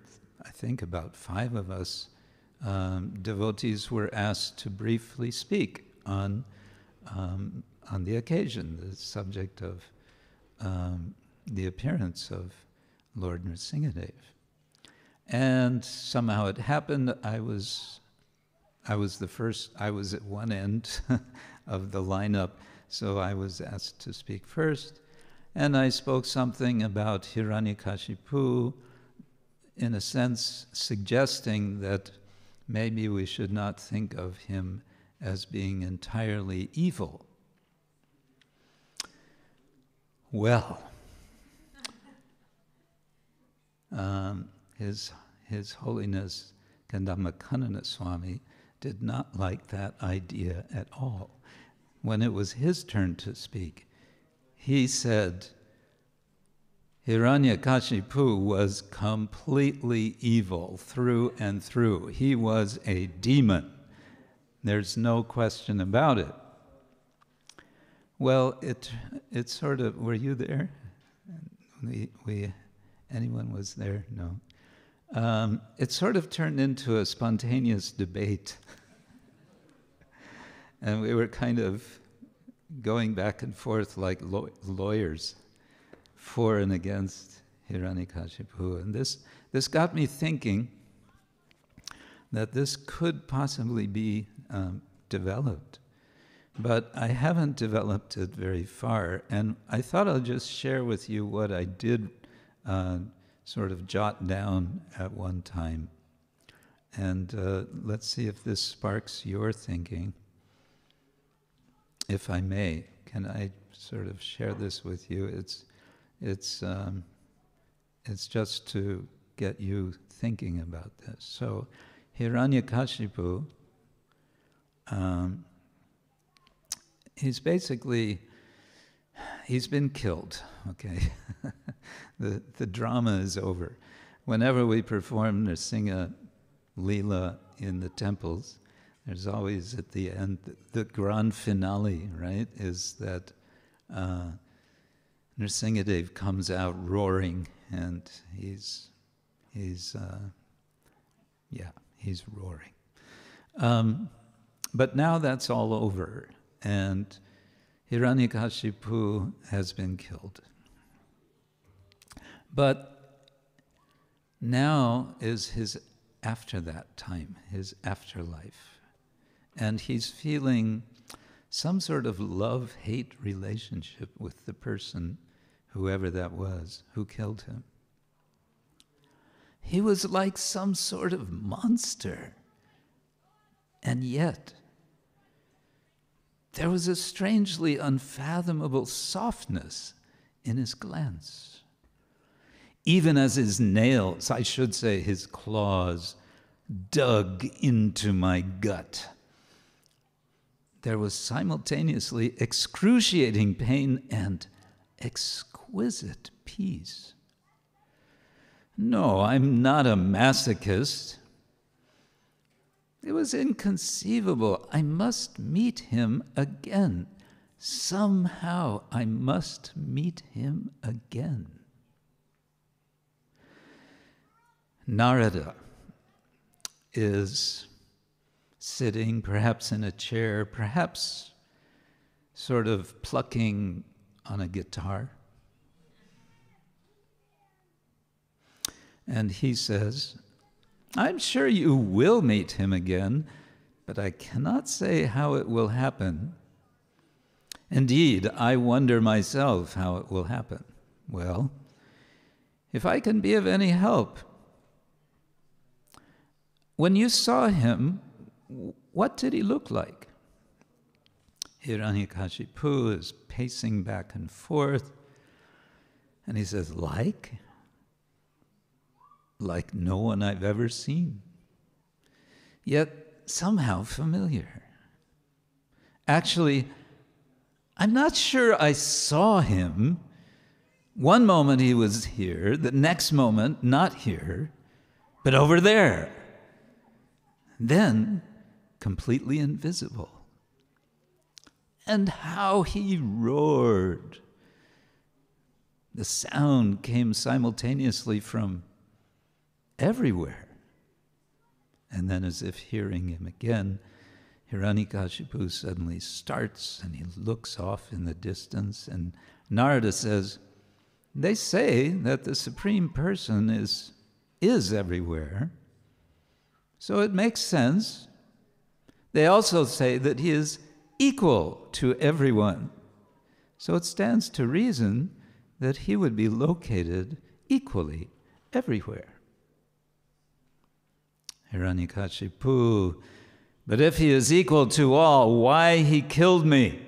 I think about five of us um, devotees were asked to briefly speak on, um, on the occasion, the subject of um, the appearance of Lord Nrsingadev. And somehow it happened, I was, I was the first, I was at one end *laughs* of the lineup, so I was asked to speak first. And I spoke something about Hiranyakashipu, in a sense, suggesting that maybe we should not think of him as being entirely evil. Well, um, his, his Holiness Kadamba Kanana Swami did not like that idea at all. When it was his turn to speak, he said, Hiranyakashipu was completely evil through and through. He was a demon. There's no question about it. Well, it it sort of were you there? We, we anyone was there? No. Um, it sort of turned into a spontaneous debate, *laughs* and we were kind of going back and forth like law- lawyers for and against Hiranyakashipu. And this, this got me thinking that this could possibly be um, developed. But I haven't developed it very far. And I thought I'll just share with you what I did uh, sort of jot down at one time. And uh, let's see if this sparks your thinking. If I may, can I sort of share this with you? It's it's, um, it's just to get you thinking about this. So, Hiranyakashipu, um, he's basically, he's been killed, okay? *laughs* the, the drama is over. Whenever we perform Nrsimha Leela in the temples, there's always at the end, the, the grand finale, right, is that uh, Nrsingadev comes out roaring, and he's, he's uh, yeah, he's roaring. Um, but now that's all over, and Hiranyakashipu has been killed. But Now is his after that time, his afterlife. And he's feeling some sort of love hate relationship with the person, whoever that was, who killed him. He was like some sort of monster. And yet, there was a strangely unfathomable softness in his glance. Even as his nails, I should say his claws, dug into my gut, there was simultaneously excruciating pain and exquisite peace. No, I'm not a masochist. It was inconceivable. I must meet him again. Somehow I must meet him again. Narada is sitting, perhaps in a chair, perhaps sort of plucking on a guitar. And he says, I'm sure you will meet him again, but I cannot say how it will happen. Indeed, I wonder myself how it will happen. Well, if I can be of any help, when you saw him, what did he look like? Hiranyakashipu is pacing back and forth, and he says, Like? Like no one I've ever seen. Yet somehow familiar. Actually, I'm not sure I saw him. One moment he was here, the next moment not here, but over there. Then completely invisible. And how he roared. The sound came simultaneously from everywhere. And then, as if hearing him again, Hiranyakashipu suddenly starts and he looks off in the distance. And Narada says, They say that the Supreme Person is, is everywhere. So it makes sense. They also say that he is equal to everyone. So it stands to reason that he would be located equally everywhere. Hiranyakashipu, but if he is equal to all, why he killed me?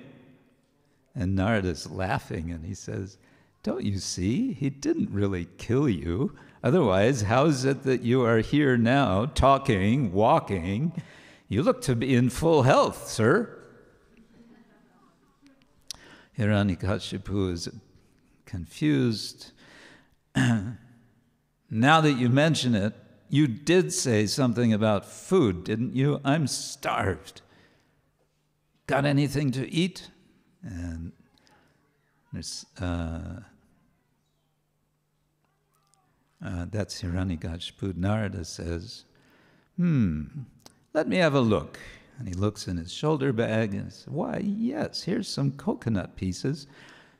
And Narada's laughing and he says, Don't you see? He didn't really kill you. Otherwise, how is it that you are here now, talking, walking? You look to be in full health, sir. Hiranyakashipu is confused. *clears throat* now that you mention it, you did say something about food, didn't you? I'm starved. Got anything to eat? And there's, uh, uh, that's Hiranyakashipu. Narada says, Hmm, let me have a look. And he looks in his shoulder bag and says, Why, yes, here's some coconut pieces.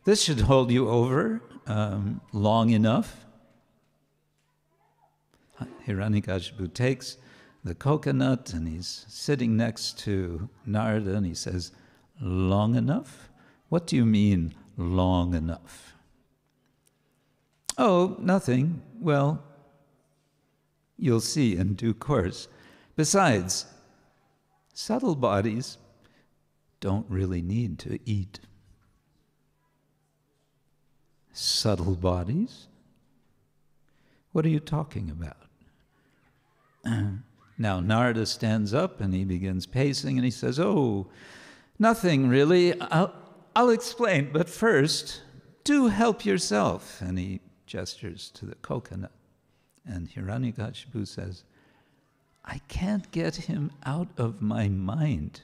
This should hold you over um, long enough. Hiranyakashipu takes the coconut and he's sitting next to Narada and he says, Long enough? What do you mean, long enough? Oh, nothing. Well, you'll see in due course. Besides, subtle bodies don't really need to eat. Subtle bodies? What are you talking about? *clears throat* now, Narada stands up and he begins pacing and he says, Oh, nothing really. I'll, I'll explain, but first, do help yourself. And he gestures to the coconut. And Hiranyakashipu says, I can't get him out of my mind.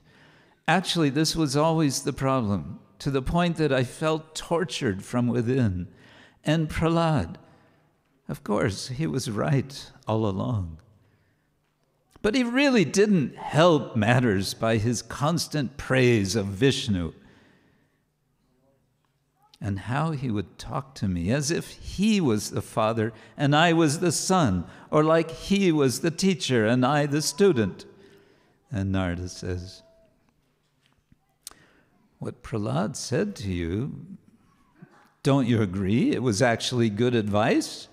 Actually, this was always the problem, to the point that I felt tortured from within. And Prahlad, of course, he was right all along. But he really didn't help matters by his constant praise of Vishnu. and how he would talk to me as if he was the father and I was the son, or like he was the teacher and I the student. And Narada says, What Prahlad said to you, don't you agree? It was actually good advice?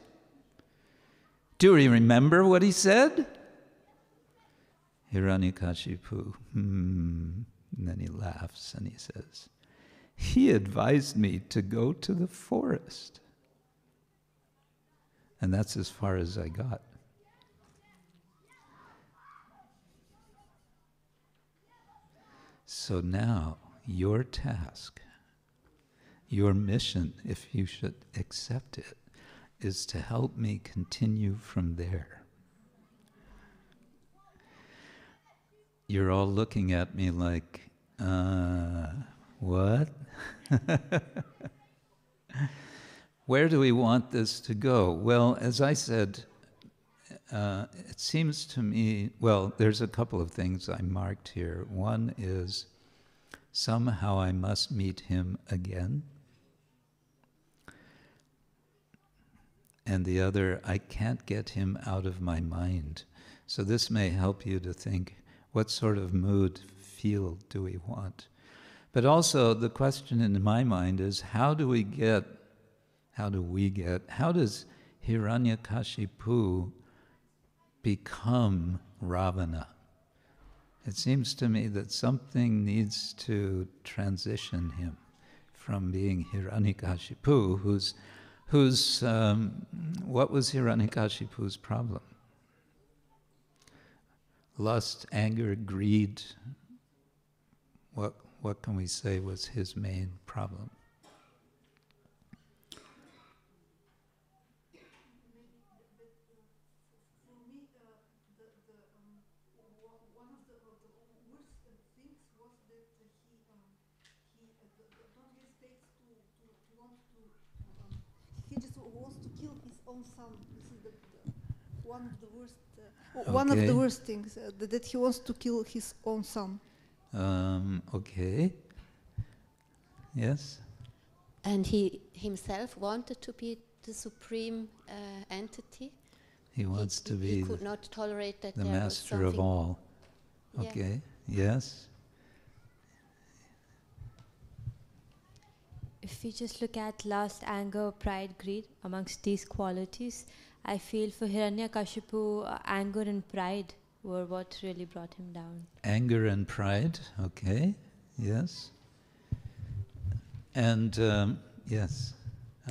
Do you remember what he said? Hiranyakashipu, hmm. And then he laughs and he says, He advised me to go to the forest. And that's as far as I got. So now, your task, your mission, if you should accept it, is to help me continue from there. You're all looking at me like, uh, what? *laughs* Where do we want this to go? Well, as I said, uh, it seems to me, well, there's a couple of things I marked here. One is somehow I must meet him again. And the other, I can't get him out of my mind. So this may help you to think what sort of mood, feel do we want? But also, the question in my mind is how do we get, how do we get, how does Hiranyakashipu become Ravana? It seems to me that something needs to transition him from being Hiranyakashipu, who's, who's um, what was Hiranyakashipu's problem? Lust, anger, greed. What, what can we say was his main problem? He just wants to kill his own son. This is the, one of the worst. Uh, okay. One of the worst things uh, that, that he wants to kill his own son. Um, okay. Yes. And he himself wanted to be the supreme uh, entity. He wants he, to be. He could not tolerate that the master of all. Okay. Yeah. Yes. if we just look at lust, anger, pride, greed, amongst these qualities, I feel for Hiranyakashipu, uh, anger and pride were what really brought him down. Anger and pride, okay, yes. And um, yes.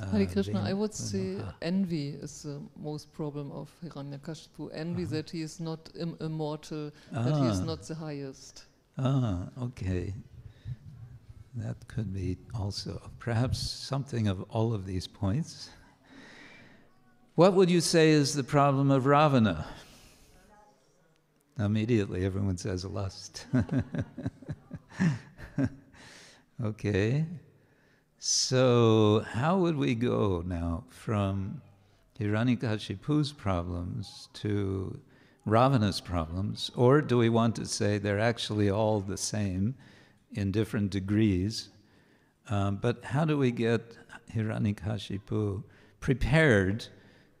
Uh, Hare Krishna, I would say envy is the most problem of Hiranyakashipu. Envy uh-huh. that he is not Im immortal, ah. that he is ah. not the highest. Ah, okay. That could be also perhaps something of all of these points. What would you say is the problem of Ravana? Immediately, everyone says lust. *laughs* okay. So, how would we go now from Hiranyakashipu's problems to Ravana's problems? Or do we want to say they're actually all the same? in different degrees. Um, but how do we get Hiranyakashipu prepared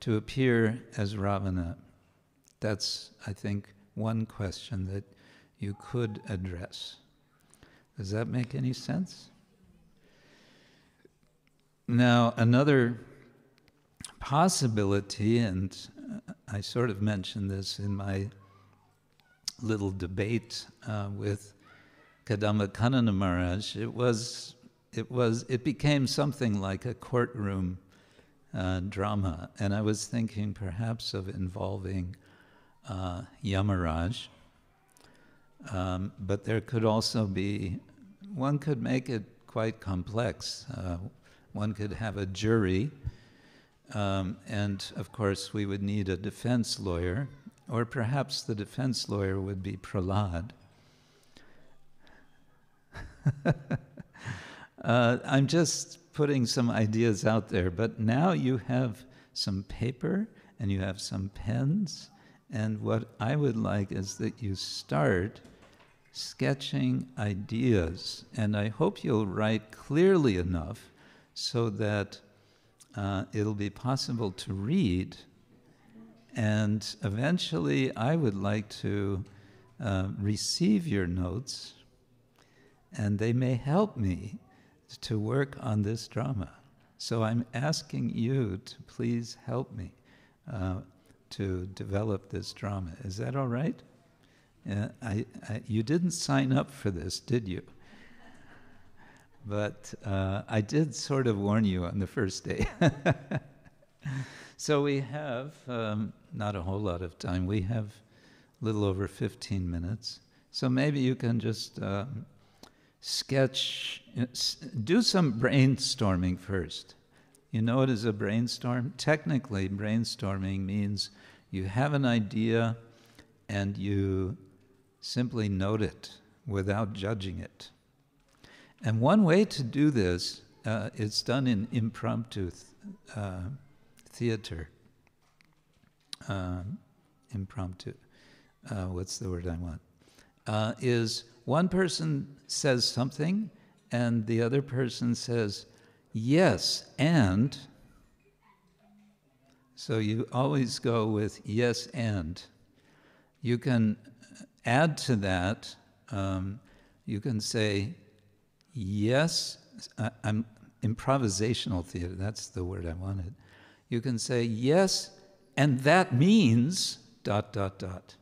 to appear as Ravana? That's, I think, one question that you could address. Does that make any sense? Now, another possibility, and I sort of mentioned this in my little debate uh, with Kadamba Kanana Maharaj, it was, it was, it became something like a courtroom uh, drama, and I was thinking perhaps of involving uh, Yamaraj, um, but there could also be, one could make it quite complex. Uh, one could have a jury, um, and of course we would need a defense lawyer, or perhaps the defense lawyer would be Prahlad. *laughs* uh, I'm just putting some ideas out there, but now you have some paper and you have some pens, and what I would like is that you start sketching ideas, and I hope you'll write clearly enough so that uh, it'll be possible to read. And eventually, I would like to uh, receive your notes, and they may help me to work on this drama. So I'm asking you to please help me uh, to develop this drama. Is that all right? Uh, I, I, you didn't sign up for this, did you? But uh, I did sort of warn you on the first day. *laughs* so we have um, not a whole lot of time. We have a little over 15 minutes. So maybe you can just um, sketch, uh, do some brainstorming first. You know what is a brainstorm? Technically, brainstorming means you have an idea and you simply note it without judging it. And one way to do this, uh, it's done in impromptu th- uh, theater. Um, impromptu, uh, what's the word I want? Uh, is one person says something and the other person says, yes, and. So you always go with yes, and. You can add to that, um, you can say, yes, I, I'm improvisational theater, that's the word I wanted. You can say, yes, and that means dot, dot, dot.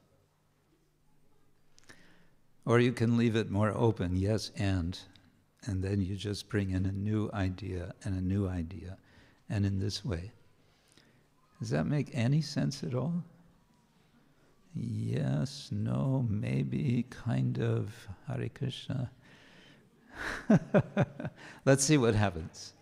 Or you can leave it more open, yes, and. And then you just bring in a new idea and a new idea, and in this way. Does that make any sense at all? Yes, no, maybe, kind of, Hare Krishna. *laughs* Let's see what happens.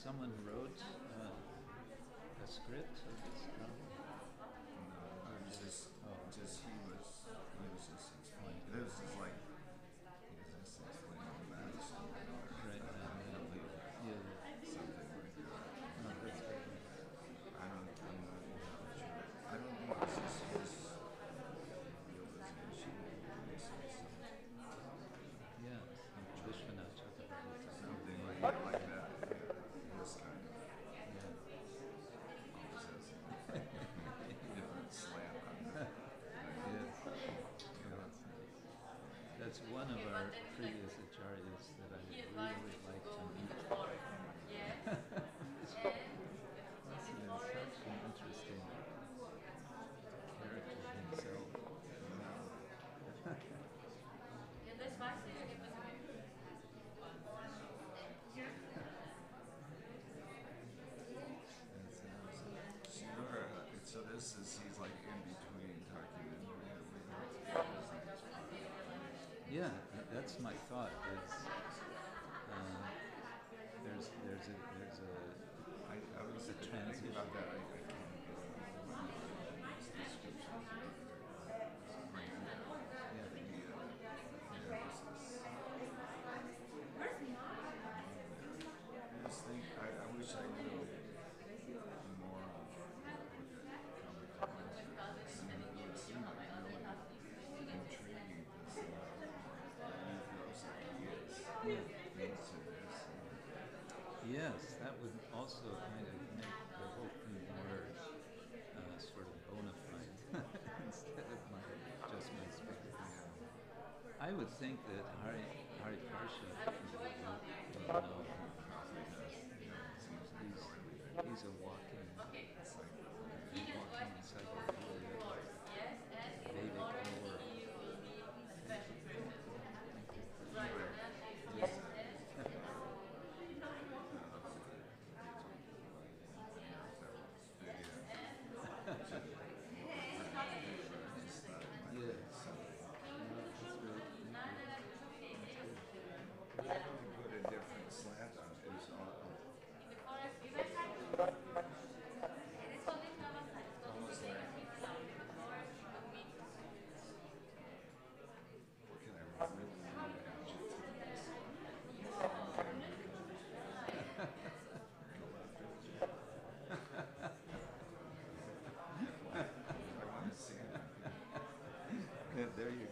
Someone wrote uh, a script of this drama? No, it was just, oh. just he was, he was just explaining. It was just like, he was just explaining the Madison. Right, uh, yeah. yeah. Something like that. No, that's very good. I don't, I'm not even sure. I don't know, it's just his realization. Yeah, Vishwanath Chakravarti. Something like, like that. This kind of. Yeah. Always has a different slant on it. Yes. Yeah. That's one of our previous acharyas that I would really like to meet. This is such an interesting character himself. So you're, uh, so this is, he's like in between documentary and Yeah, tha- that's my thought. Is uh, there's there's a there's a I, I was a transition. about that. I, I would think that Hari, Hari Parsha, uh, you know, he's, he's a walking There you go.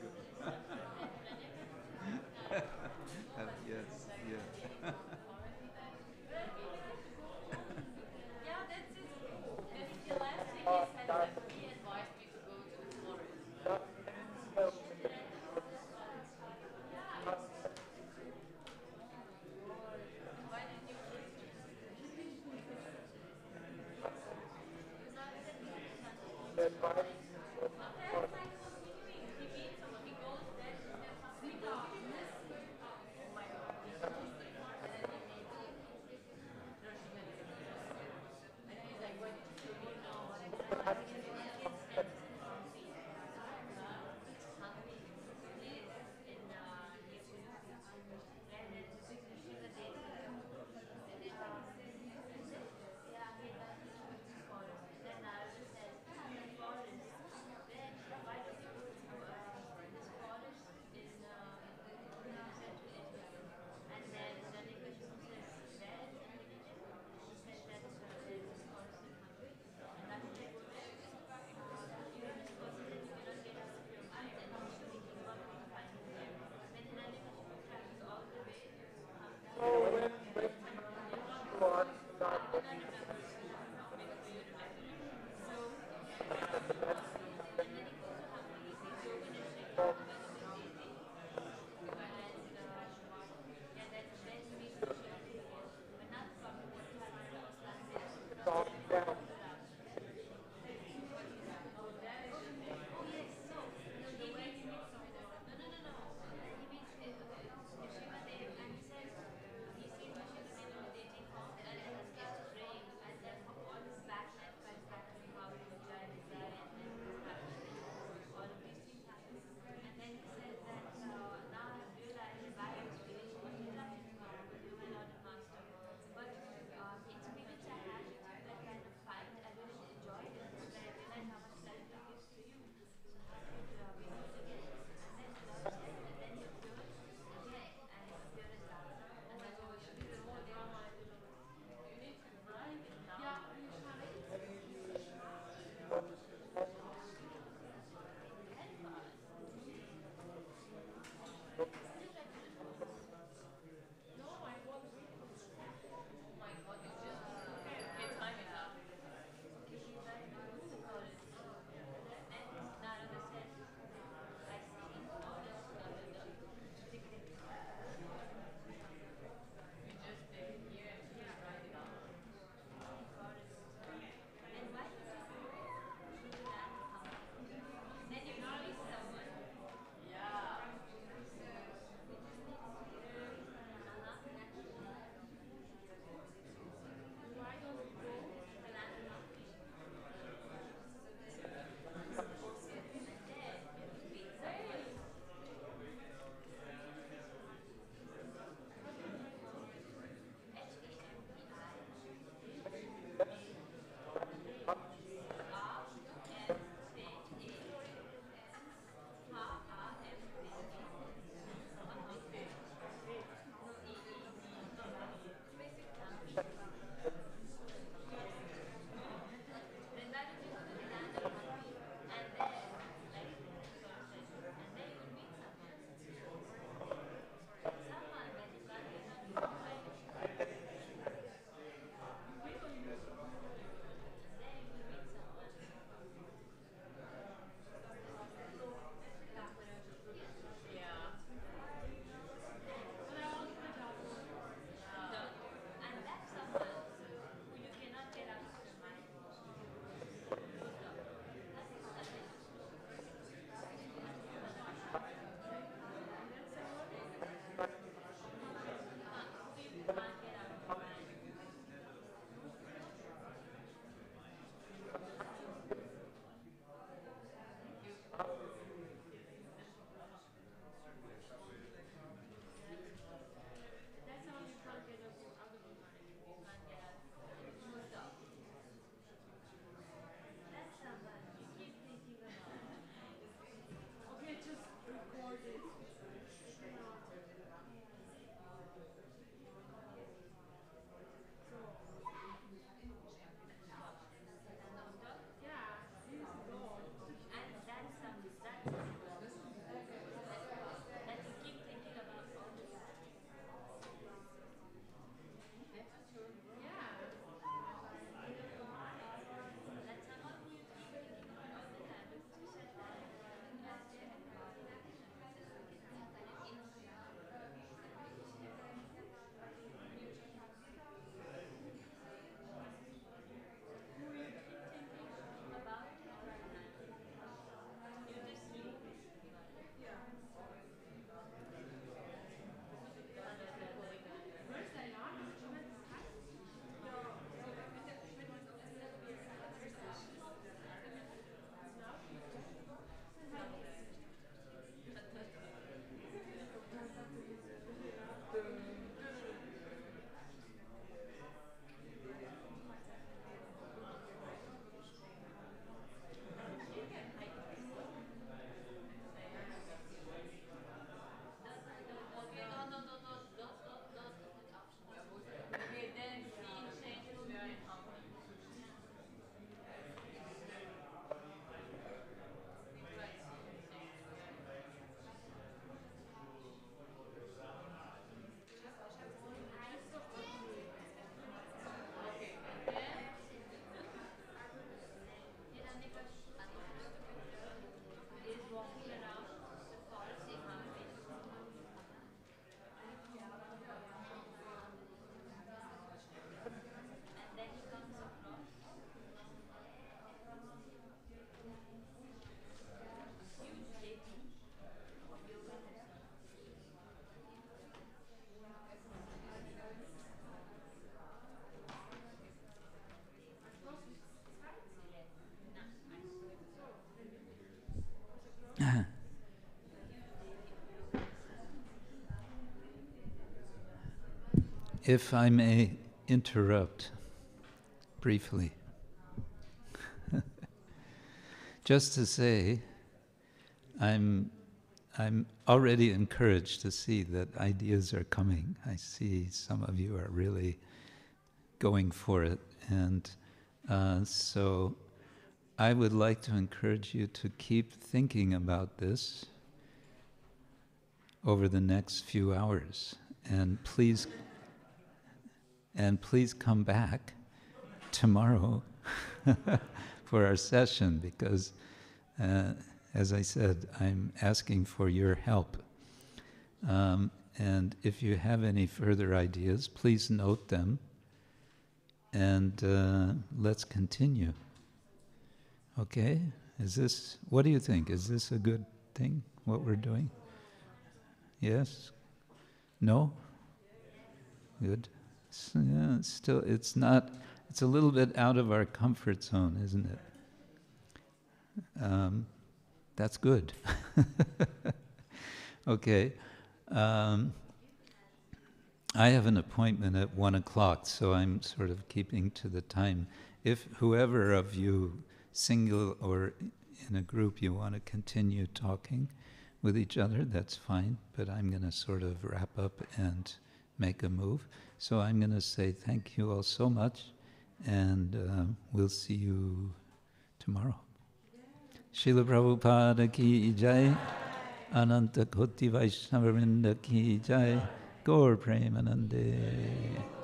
If I may interrupt briefly, *laughs* just to say, I'm, I'm already encouraged to see that ideas are coming. I see some of you are really going for it. And uh, so I would like to encourage you to keep thinking about this over the next few hours. And please and please come back tomorrow *laughs* for our session because, uh, as I said, I'm asking for your help. Um, and if you have any further ideas, please note them and uh, let's continue. Okay? Is this, what do you think? Is this a good thing, what we're doing? Yes? No? Good yeah, it's still, it's not, it's a little bit out of our comfort zone, isn't it? Um, that's good. *laughs* okay. Um, I have an appointment at one o'clock, so I'm sort of keeping to the time. If whoever of you, single or in a group, you want to continue talking with each other, that's fine, but I'm going to sort of wrap up and make a move. So I'm going to say thank you all so much, and uh, we'll see you tomorrow. Srila Prabhupada ki jai, Ananta Koti Vaishnava ki jai, Gaur Premanande.